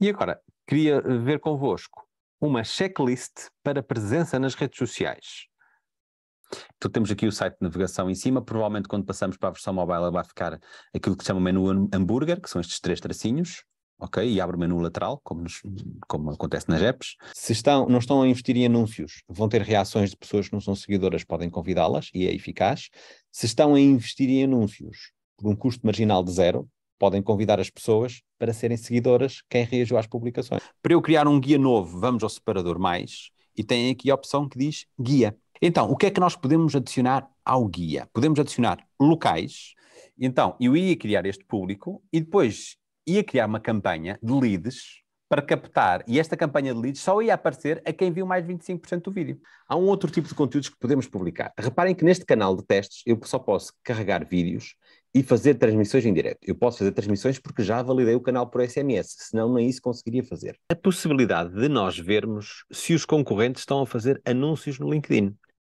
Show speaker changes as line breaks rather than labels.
E agora, queria ver convosco uma checklist para presença nas redes sociais. Então temos aqui o site de navegação em cima, provavelmente quando passamos para a versão mobile vai ficar aquilo que se chama menu hambúrguer, que são estes três tracinhos, ok? E abre o menu lateral, como, nos, como acontece nas apps. Se estão, não estão a investir em anúncios, vão ter reações de pessoas que não são seguidoras, podem convidá-las e é eficaz. Se estão a investir em anúncios por um custo marginal de zero, podem convidar as pessoas para serem seguidoras quem reagiu às publicações. Para eu criar um guia novo, vamos ao separador mais e tem aqui a opção que diz guia. Então, o que é que nós podemos adicionar ao guia? Podemos adicionar locais. Então, eu ia criar este público e depois ia criar uma campanha de leads para captar, e esta campanha de leads só ia aparecer a quem viu mais 25% do vídeo. Há um outro tipo de conteúdos que podemos publicar. Reparem que neste canal de testes eu só posso carregar vídeos e fazer transmissões em direto. Eu posso fazer transmissões porque já validei o canal por SMS, senão nem isso conseguiria fazer. A possibilidade de nós vermos se os concorrentes estão a fazer anúncios no LinkedIn.